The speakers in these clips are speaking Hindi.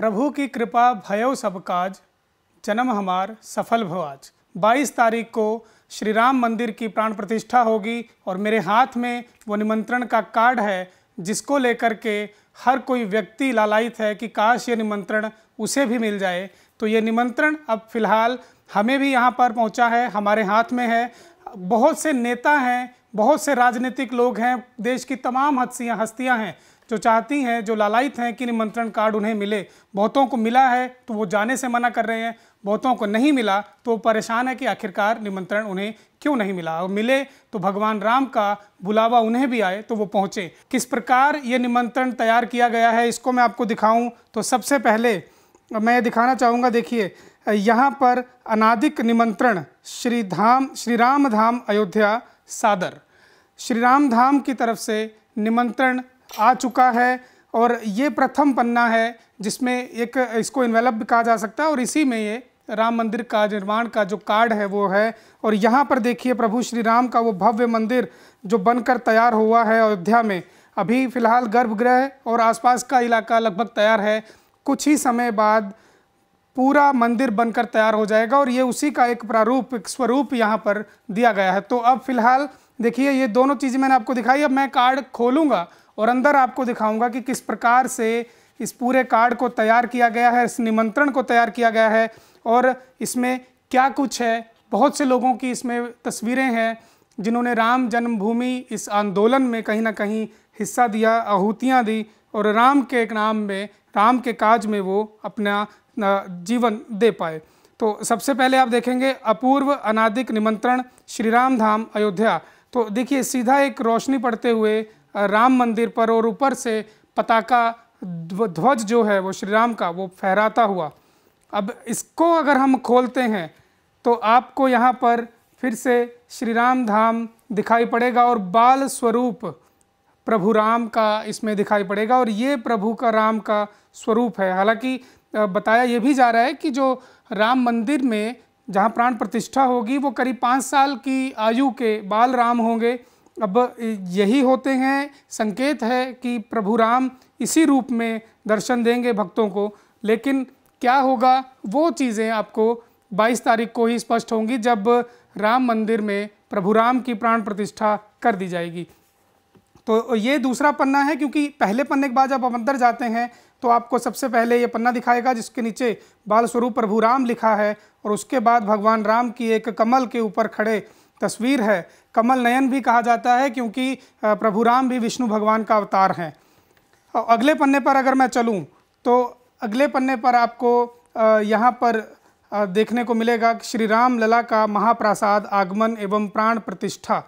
प्रभु की कृपा भयो सब काज, जन्म हमार सफल भवाज 22 तारीख को श्री राम मंदिर की प्राण प्रतिष्ठा होगी और मेरे हाथ में वो निमंत्रण का कार्ड है, जिसको लेकर के हर कोई व्यक्ति लालायित है कि काश ये निमंत्रण उसे भी मिल जाए। तो ये निमंत्रण अब फ़िलहाल हमें भी यहाँ पर पहुँचा है, हमारे हाथ में है। बहुत से नेता हैं, बहुत से राजनीतिक लोग हैं, देश की तमाम हस्तियाँ हस्तियाँ हैं। जो चाहती हैं, जो लालायित हैं कि निमंत्रण कार्ड उन्हें मिले। बहुतों को मिला है तो वो जाने से मना कर रहे हैं। बहुतों को नहीं मिला तो परेशान है कि आखिरकार निमंत्रण उन्हें क्यों नहीं मिला? और मिले तो भगवान राम का बुलावा उन्हें भी आए तो वो पहुँचे। किस प्रकार ये निमंत्रण तैयार किया गया है, इसको मैं आपको दिखाऊँ। तो सबसे पहले मैं ये दिखाना चाहूँगा, देखिए, यहाँ पर अनादिक निमंत्रण, श्री धाम, श्री राम धाम अयोध्या सादर। श्री राम धाम की तरफ़ से निमंत्रण आ चुका है और ये प्रथम पन्ना है जिसमें एक इसको इन्वेलप भी कहा जा सकता है और इसी में ये राम मंदिर का निर्माण का जो कार्ड है वो है। और यहाँ पर देखिए प्रभु श्री राम का वो भव्य मंदिर जो बनकर तैयार हुआ है अयोध्या में। अभी फ़िलहाल गर्भगृह और आसपास का इलाका लगभग तैयार है। कुछ ही समय बाद पूरा मंदिर बनकर तैयार हो जाएगा और ये उसी का एक प्रारूप, एक स्वरूप यहाँ पर दिया गया है। तो अब फ़िलहाल देखिए ये दोनों चीज़ें मैंने आपको दिखाई। अब मैं कार्ड खोलूँगा और अंदर आपको दिखाऊँगा कि किस प्रकार से इस पूरे कार्ड को तैयार किया गया है, इस निमंत्रण को तैयार किया गया है और इसमें क्या कुछ है। बहुत से लोगों की इसमें तस्वीरें हैं जिन्होंने राम जन्मभूमि इस आंदोलन में कहीं ना कहीं हिस्सा दिया, आहूतियाँ दी और राम के नाम में, राम के काज में वो अपना जीवन दे पाए। तो सबसे पहले आप देखेंगे अपूर्व अनादिक निमंत्रण श्री राम धाम अयोध्या। तो देखिए, सीधा एक रोशनी पड़ते हुए राम मंदिर पर और ऊपर से पताका ध्वज जो है वो श्री राम का, वो फहराता हुआ। अब इसको अगर हम खोलते हैं तो आपको यहाँ पर फिर से श्री राम धाम दिखाई पड़ेगा और बाल स्वरूप प्रभु राम का इसमें दिखाई पड़ेगा और ये प्रभु का, राम का स्वरूप है। हालाँकि बताया ये भी जा रहा है कि जो राम मंदिर में जहाँ प्राण प्रतिष्ठा होगी, वो करीब पाँच साल की आयु के बाल राम होंगे। अब यही होते हैं, संकेत है कि प्रभु राम इसी रूप में दर्शन देंगे भक्तों को। लेकिन क्या होगा, वो चीज़ें आपको 22 तारीख को ही स्पष्ट होंगी जब राम मंदिर में प्रभु राम की प्राण प्रतिष्ठा कर दी जाएगी। तो ये दूसरा पन्ना है, क्योंकि पहले पन्ने के बाद जब आप अंदर जाते हैं तो आपको सबसे पहले ये पन्ना दिखाएगा, जिसके नीचे बाल स्वरूप प्रभु राम लिखा है, और उसके बाद भगवान राम की एक कमल के ऊपर खड़े तस्वीर है। कमल नयन भी कहा जाता है, क्योंकि प्रभु राम भी विष्णु भगवान का अवतार हैं। अगले पन्ने पर अगर मैं चलूँ तो अगले पन्ने पर आपको यहाँ पर देखने को मिलेगा कि श्री राम लला का महाप्रासाद आगमन एवं प्राण प्रतिष्ठा।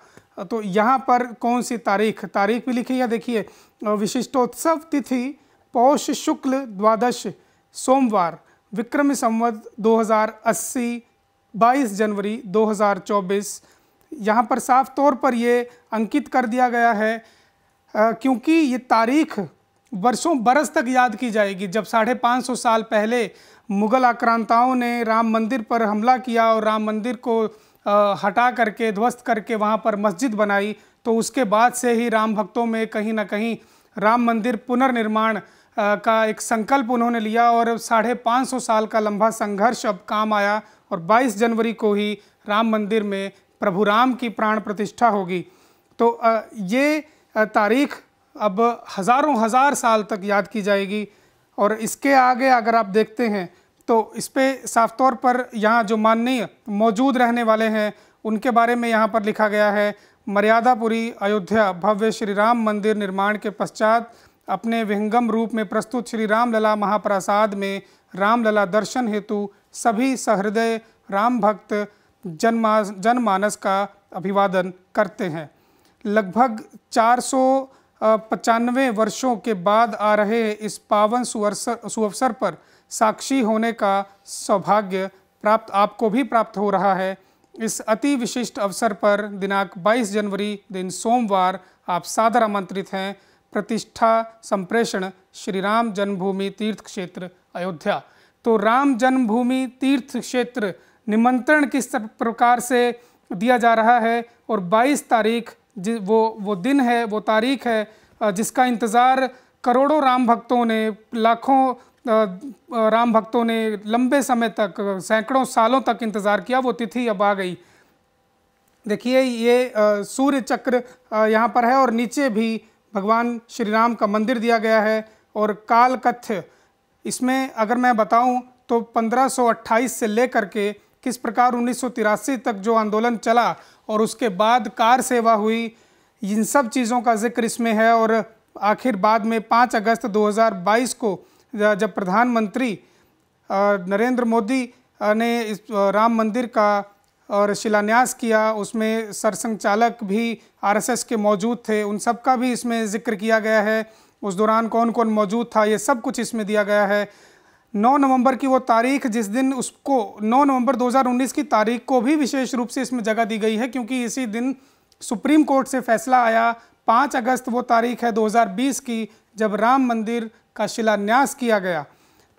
तो यहाँ पर कौन सी तारीख? तारीख भी लिखी है, देखिए विशिष्टोत्सव तिथि, पौष शुक्ल द्वादश, सोमवार, विक्रम संवत 2080 22 जनवरी 2024 यहाँ पर साफ़ तौर पर ये अंकित कर दिया गया है क्योंकि ये तारीख वर्षों बरस तक याद की जाएगी। जब साढ़े पाँच सौ साल पहले मुग़ल आक्रांताओं ने राम मंदिर पर हमला किया और राम मंदिर को हटा करके, ध्वस्त करके वहाँ पर मस्जिद बनाई तो उसके बाद से ही राम भक्तों में कहीं ना कहीं राम मंदिर पुनर्निर्माण का एक संकल्प उन्होंने लिया और साढ़े पाँच सौ साल का लंबा संघर्ष अब काम आया और 22 जनवरी को ही राम मंदिर में प्रभु राम की प्राण प्रतिष्ठा होगी। तो ये तारीख अब हज़ारों हज़ार साल तक याद की जाएगी। और इसके आगे अगर आप देखते हैं तो इस पर साफ़ तौर पर यहाँ जो माननीय मौजूद रहने वाले हैं, उनके बारे में यहाँ पर लिखा गया है, मर्यादापुरी अयोध्या भव्य श्री राम मंदिर निर्माण के पश्चात अपने विहंगम रूप में प्रस्तुत श्री रामलला महाप्रसाद में रामलला दर्शन हेतु सभी सहृदय, राम भक्त जनमा जनमानस का अभिवादन करते हैं। लगभग चार सौ पचानवे वर्षों के बाद आ रहे इस पावन सुअवसर पर साक्षी होने का सौभाग्य प्राप्त, आपको भी प्राप्त हो रहा है। इस अति विशिष्ट अवसर पर दिनांक 22 जनवरी दिन सोमवार आप सादर आमंत्रित हैं। प्रतिष्ठा संप्रेषण श्री राम जन्मभूमि तीर्थ क्षेत्र, अयोध्या। तो राम जन्मभूमि तीर्थ क्षेत्र निमंत्रण किस प्रकार से दिया जा रहा है? और 22 तारीख वो वो दिन है, वो तारीख है जिसका इंतज़ार करोड़ों राम भक्तों ने, लाखों राम भक्तों ने लंबे समय तक, सैकड़ों सालों तक इंतज़ार किया, वो तिथि अब आ गई। देखिए, ये सूर्य चक्र यहाँ पर है और नीचे भी भगवान श्री राम का मंदिर दिया गया है और काल कथ्य इसमें अगर मैं बताऊँ तो 1528 से लेकर के किस प्रकार उन्नीस सौ तिरासी तक जो आंदोलन चला और उसके बाद कार सेवा हुई, इन सब चीज़ों का ज़िक्र इसमें है और आखिर बाद में 5 अगस्त 2022 को जब प्रधानमंत्री नरेंद्र मोदी ने इस राम मंदिर का और शिलान्यास किया, उसमें सरसंघचालक भी आरएसएस के मौजूद थे, उन सब का भी इसमें ज़िक्र किया गया है। उस दौरान कौन कौन मौजूद था, ये सब कुछ इसमें दिया गया है। 9 नवंबर की वो तारीख, जिस दिन उसको 9 नवंबर 2019 की तारीख को भी विशेष रूप से इसमें जगह दी गई है, क्योंकि इसी दिन सुप्रीम कोर्ट से फैसला आया। 5 अगस्त वो तारीख है 2020 की, जब राम मंदिर का शिलान्यास किया गया।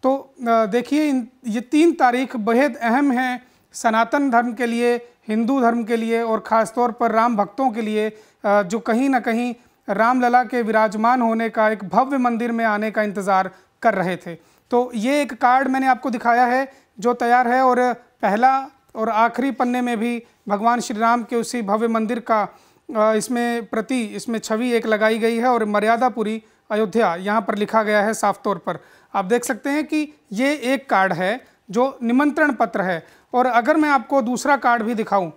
तो देखिए ये तीन तारीख बेहद अहम हैं सनातन धर्म के लिए, हिंदू धर्म के लिए और ख़ास तौर पर राम भक्तों के लिए जो कहीं ना कहीं रामलला के विराजमान होने का, एक भव्य मंदिर में आने का इंतज़ार कर रहे थे। तो ये एक कार्ड मैंने आपको दिखाया है, जो तैयार है और पहला और आखिरी पन्ने में भी भगवान श्री राम के उसी भव्य मंदिर का इसमें प्रति, इसमें छवि एक लगाई गई है और मर्यादापुरी अयोध्या यहाँ पर लिखा गया है साफ़ तौर पर। आप देख सकते हैं कि ये एक कार्ड है, जो निमंत्रण पत्र है। और अगर मैं आपको दूसरा कार्ड भी दिखाऊँ,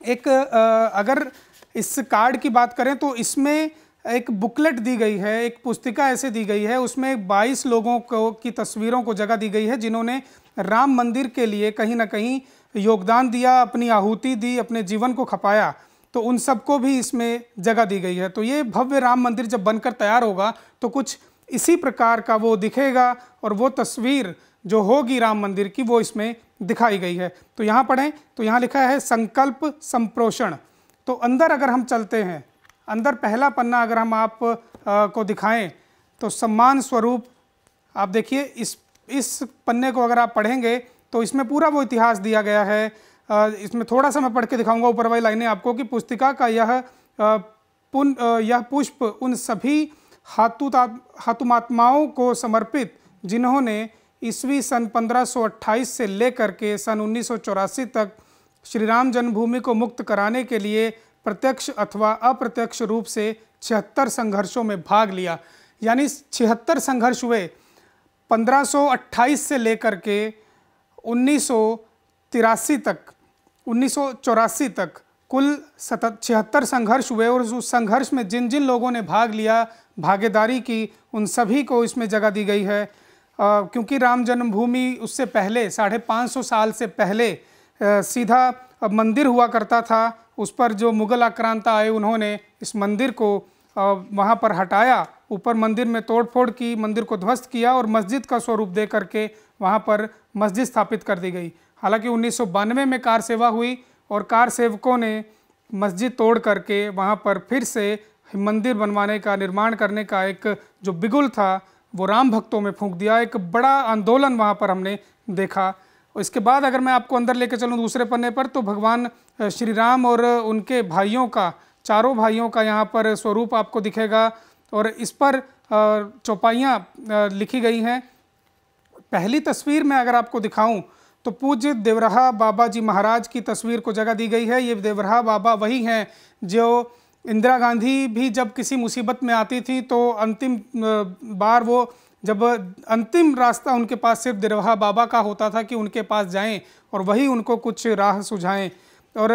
एक अगर इस कार्ड की बात करें तो इसमें एक बुकलेट दी गई है, एक पुस्तिका ऐसे दी गई है, उसमें 22 लोगों को, की तस्वीरों को जगह दी गई है, जिन्होंने राम मंदिर के लिए कहीं ना कहीं योगदान दिया, अपनी आहुति दी, अपने जीवन को खपाया। तो उन सबको भी इसमें जगह दी गई है। तो ये भव्य राम मंदिर जब बनकर तैयार होगा तो कुछ इसी प्रकार का वो दिखेगा और वो तस्वीर जो होगी राम मंदिर की, वो इसमें दिखाई गई है। तो यहाँ पढ़ें तो यहाँ लिखा है, संकल्प संप्रोषण। तो अंदर अगर हम चलते हैं अंदर पहला पन्ना अगर हम आप आ, को दिखाएँ तो सम्मान स्वरूप आप देखिए इस इस पन्ने को अगर आप पढ़ेंगे तो इसमें पूरा वो इतिहास दिया गया है। आ, इसमें थोड़ा सा मैं पढ़ के दिखाऊँगा ऊपर वाली लाइनें आपको कि पुस्तिका का यह पुन यह पुष्प उन सभी हातुता हातुमात्माओं को समर्पित जिन्होंने ईस्वी सन 1528 से लेकर के सन उन्नीस सौ चौरासी तक श्री राम जन्मभूमि को मुक्त कराने के लिए प्रत्यक्ष अथवा अप्रत्यक्ष रूप से छिहत्तर संघर्षों में भाग लिया। यानी छिहत्तर संघर्ष हुए 1528 से लेकर के उन्नीस सौ तिरासी तक उन्नीस सौ चौरासी तक कुल सत छिहत्तर संघर्ष हुए और उस संघर्ष में जिन जिन लोगों ने भाग लिया भागीदारी की उन सभी को इसमें जगह दी गई है। आ, क्योंकि राम जन्मभूमि उससे पहले साढ़े पाँच सौ साल से पहले आ, सीधा मंदिर हुआ करता था उस पर जो मुग़ल आक्रांता आए, उन्होंने इस मंदिर को वहाँ पर हटाया। ऊपर मंदिर में तोड़फोड़ की, मंदिर को ध्वस्त किया और मस्जिद का स्वरूप दे करके वहाँ पर मस्जिद स्थापित कर दी गई। हालाँकि उन्नीस सौ बानवे में कार सेवा हुई और कार सेवकों ने मस्जिद तोड़ करके वहाँ पर फिर से मंदिर बनवाने का, निर्माण करने का एक जो बिगुल था, वो राम भक्तों में फूंक दिया। एक बड़ा आंदोलन वहाँ पर हमने देखा। इसके बाद अगर मैं आपको अंदर लेके चलूँ दूसरे पन्ने पर तो भगवान श्री राम और उनके भाइयों का, चारों भाइयों का यहाँ पर स्वरूप आपको दिखेगा। और इस पर चौपाइयाँ लिखी गई हैं। पहली तस्वीर में अगर आपको दिखाऊँ तो पूज्य देवराहा बाबा जी महाराज की तस्वीर को जगह दी गई है। ये देवराहा बाबा वही हैं जो इंदिरा गांधी भी जब किसी मुसीबत में आती थी तो अंतिम बार वो जब अंतिम रास्ता उनके पास सिर्फ़ दिरवा बाबा का होता था कि उनके पास जाएँ और वही उनको कुछ राह सुझाएँ। और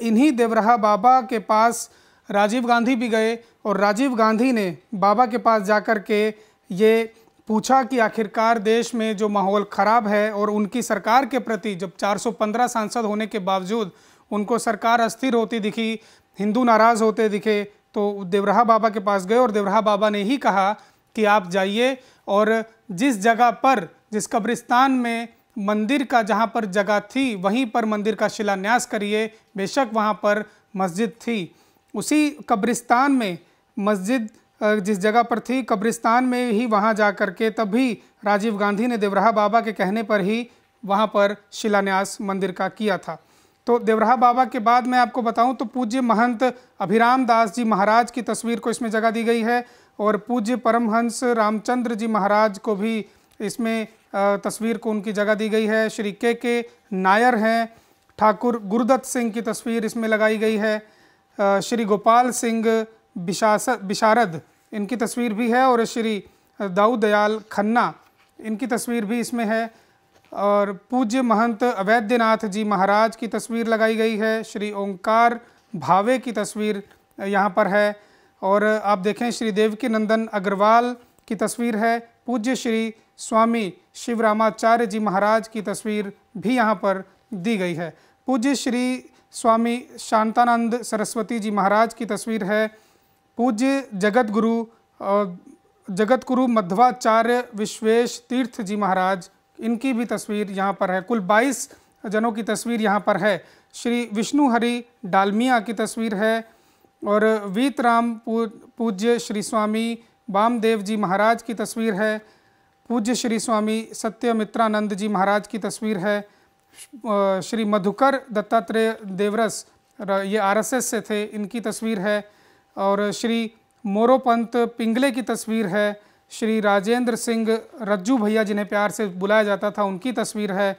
इन्हीं देवरहा बाबा के पास राजीव गांधी भी गए और राजीव गांधी ने बाबा के पास जाकर के ये पूछा कि आखिरकार देश में जो माहौल ख़राब है और उनकी सरकार के प्रति जब 415 सांसद होने के बावजूद उनको सरकार अस्थिर होती दिखी, हिंदू नाराज़ होते दिखे तो देवराहा बाबा के पास गए और देवरहा बाबा ने ही कहा कि आप जाइए और जिस जगह पर, जिस कब्रिस्तान में मंदिर का जहाँ पर जगह थी, वहीं पर मंदिर का शिलान्यास करिए। बेशक वहाँ पर मस्जिद थी। उसी कब्रिस्तान में मस्जिद जिस जगह पर थी, कब्रिस्तान में ही वहाँ जा कर के तभी राजीव गांधी ने देवराहा बाबा के कहने पर ही वहाँ पर शिलान्यास मंदिर का किया था। तो देवराहा बाबा के बाद मैं आपको बताऊँ तो पूज्य महंत अभिराम दास जी महाराज की तस्वीर को इसमें जगह दी गई है। और पूज्य परमहंस रामचंद्र जी महाराज को भी इसमें तस्वीर को उनकी जगह दी गई है। श्री के के नायर हैं। ठाकुर गुरुदत्त सिंह की तस्वीर इसमें लगाई गई है। श्री गोपाल सिंह बिशास, बिशारद इनकी तस्वीर भी है और श्री दाऊ दयाल खन्ना इनकी तस्वीर भी इसमें है। और पूज्य महंत अवैद्यनाथ जी महाराज की तस्वीर लगाई गई है। श्री ओंकार भावे की तस्वीर यहाँ पर है। और आप देखें श्री देवकी नंदन अग्रवाल की तस्वीर है। पूज्य श्री स्वामी शिवरामाचार्य जी महाराज की तस्वीर भी यहाँ पर दी गई है। पूज्य श्री स्वामी शांतानंद सरस्वती जी महाराज की तस्वीर है। पूज्य जगत गुरु जगत गुरु मध्वाचार्य विश्वेश तीर्थ जी महाराज, इनकी भी तस्वीर यहाँ पर है। कुल 22 जनों की तस्वीर यहाँ पर है। श्री विष्णु हरि डालमिया की तस्वीर है। और वीतराम पूज्य श्री स्वामी वामदेव जी महाराज की तस्वीर है। पूज्य श्री स्वामी सत्यमित्रानंद जी महाराज की तस्वीर है। श्री मधुकर दत्तात्रेय देवरस ये आरएसएस से थे, इनकी तस्वीर है। और श्री मोरोपंत पिंगले की तस्वीर है। श्री राजेंद्र सिंह रज्जू भैया जिन्हें प्यार से बुलाया जाता था, उनकी तस्वीर है।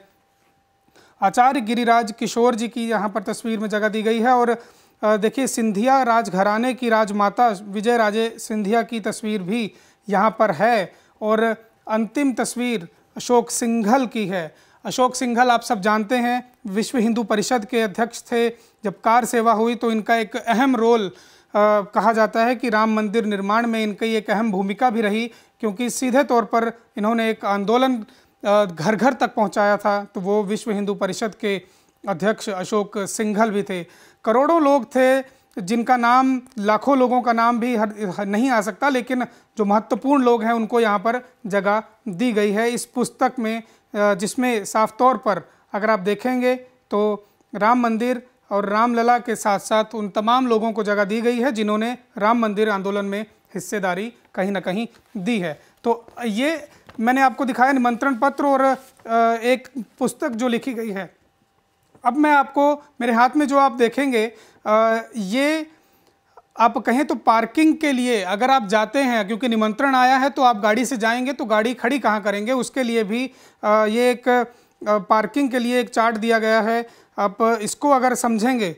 आचार्य गिरिराज किशोर जी की यहाँ पर तस्वीर में जगह दी गई है और देखिए सिंधिया राजघराने की राजमाता विजय राजे सिंधिया की तस्वीर भी यहाँ पर है और अंतिम तस्वीर अशोक सिंघल की है। अशोक सिंघल आप सब जानते हैं विश्व हिंदू परिषद के अध्यक्ष थे। जब कार सेवा हुई तो इनका एक अहम रोल आ, कहा जाता है कि राम मंदिर निर्माण में इनकी एक अहम भूमिका भी रही क्योंकि सीधे तौर पर इन्होंने एक आंदोलन घर घर तक पहुँचाया था तो वो विश्व हिंदू परिषद के अध्यक्ष अशोक सिंघल भी थे। करोड़ों लोग थे, जिनका नाम, लाखों लोगों का नाम भी हर हर, नहीं आ सकता, लेकिन जो महत्वपूर्ण लोग हैं, उनको यहाँ पर जगह दी गई है। इस पुस्तक में जिसमें साफ़ तौर पर अगर आप देखेंगे तो राम मंदिर और रामलला के साथ साथ उन तमाम लोगों को जगह दी गई है, जिन्होंने राम मंदिर आंदोलन में हिस्सेदारी कहीं ना कहीं दी है। तो ये मैंने आपको दिखाया निमंत्रण पत्र और एक पुस्तक जो लिखी गई है। अब मैं आपको, मेरे हाथ में जो आप देखेंगे ये आप कहें तो पार्किंग के लिए अगर आप जाते हैं, क्योंकि निमंत्रण आया है तो आप गाड़ी से जाएँगे तो गाड़ी खड़ी कहाँ करेंगे, उसके लिए भी ये एक पार्किंग के लिए एक चार्ट दिया गया है। आप इसको अगर समझेंगे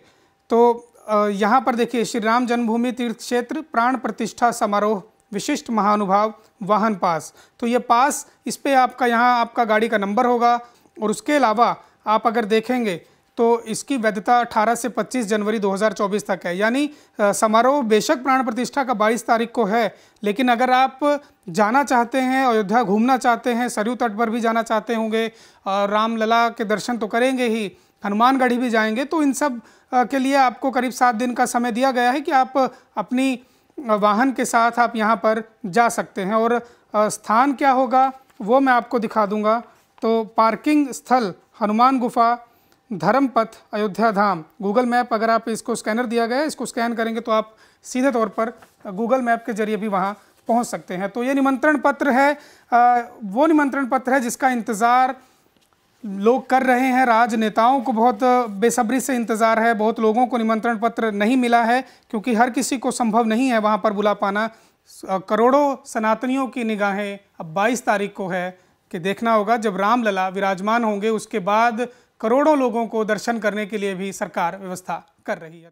तो यहाँ पर देखिए, श्री राम जन्मभूमि तीर्थ क्षेत्र प्राण प्रतिष्ठा समारोह, विशिष्ट महानुभाव, वाहन पास। तो ये पास, इस पर आपका यहाँ, आपका गाड़ी का नंबर होगा, और उसके अलावा आप अगर देखेंगे तो इसकी वैधता 18 से 25 जनवरी 2024 तक है। यानी समारोह बेशक प्राण प्रतिष्ठा का 22 तारीख को है, लेकिन अगर आप जाना चाहते हैं, अयोध्या घूमना चाहते हैं, सरयू तट पर भी जाना चाहते होंगे रामलला के दर्शन तो करेंगे ही, हनुमानगढ़ी भी जाएँगे तो इन सब के लिए आपको करीब सात दिन का समय दिया गया है कि आप अपनी वाहन के साथ आप यहाँ पर जा सकते हैं। और स्थान क्या होगा, वो मैं आपको दिखा दूँगा। तो पार्किंग स्थल, हनुमान गुफा धर्मपथ, अयोध्या धाम। गूगल मैप अगर आप इसको स्कैनर दिया गया है, इसको स्कैन करेंगे तो आप सीधे तौर पर गूगल मैप के ज़रिए भी वहाँ पहुँच सकते हैं। तो ये निमंत्रण पत्र है वो निमंत्रण पत्र है जिसका इंतज़ार लोग कर रहे हैं। राजनेताओं को बहुत बेसब्री से इंतज़ार है, बहुत लोगों को निमंत्रण पत्र नहीं मिला है, क्योंकि हर किसी को संभव नहीं है वहाँ पर बुला पाना। करोड़ों सनातनियों की निगाहें अब 22 तारीख को है कि देखना होगा, जब रामलला विराजमान होंगे, उसके बाद करोड़ों लोगों को दर्शन करने के लिए भी सरकार व्यवस्था कर रही है।